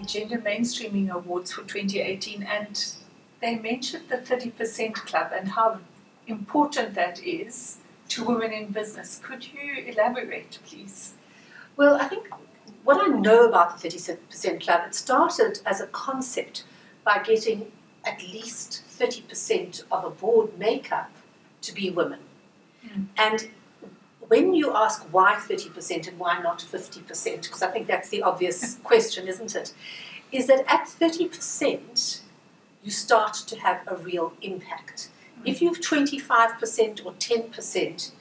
Gender Mainstreaming Awards for 2018, and they mentioned the 30% Club and how important that is to women in business. Could you elaborate, please? Well, I think what I know about the 30% Club, it started as a concept by getting at least 30% of a board makeup to be women. Mm. And when you ask why 30% and why not 50%, because I think that's the obvious question, isn't it? Is that at 30%, you start to have a real impact. Mm. If you have 25% or 10%,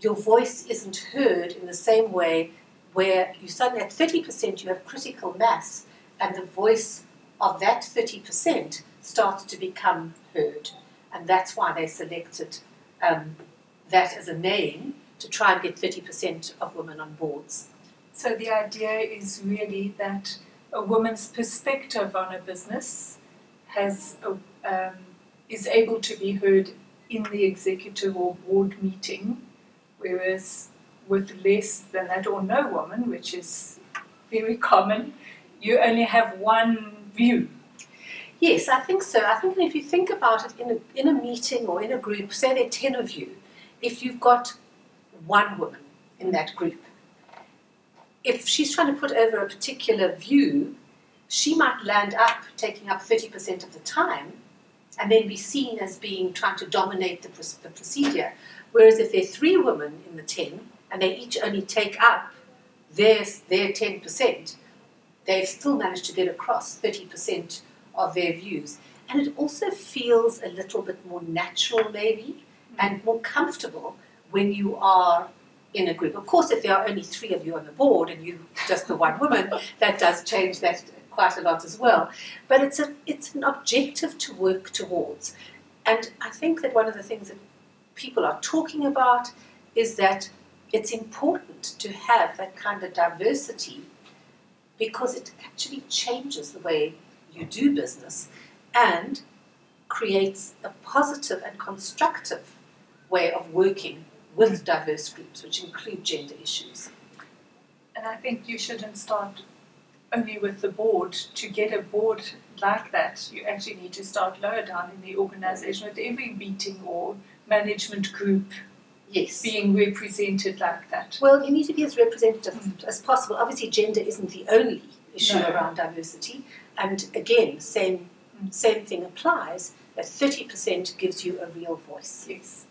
your voice isn't heard in the same way where you suddenly at 30% you have critical mass and the voice of that 30% starts to become heard. And that's why they selected um, that as a name to try and get 30% of women on boards. So the idea is really that a woman's perspective on a business has a, um, is able to be heard in the executive or board meeting, whereas with less than that or no woman, which is very common, you only have one view. Yes, I think so. I think if you think about it in a, in a meeting or in a group, say there are 10 of you, if you've got one woman in that group, if she's trying to put over a particular view, she might land up taking up 30% of the time and then be seen as being trying to dominate the, the procedure. Whereas if there are three women in the 10 and they each only take up their, their 10%, they've still managed to get across 30% of their views. And it also feels a little bit more natural, maybe, and more comfortable when you are in a group. Of course, if there are only three of you on the board and you just the one woman, that does change that quite a lot as well. But it's a it's an objective to work towards. And I think that one of the things that people are talking about is that it's important to have that kind of diversity because it actually changes the way you do business and creates a positive and constructive way of working with diverse groups, which include gender issues. And I think you shouldn't start only with the board. To get a board like that, you actually need to start lower down in the organization with every meeting or management group yes. being represented like that. Well, you need to be as representative mm. as possible. Obviously, gender isn't the only issue no. around diversity, and again, same mm. same thing applies. That thirty percent gives you a real voice. Yes.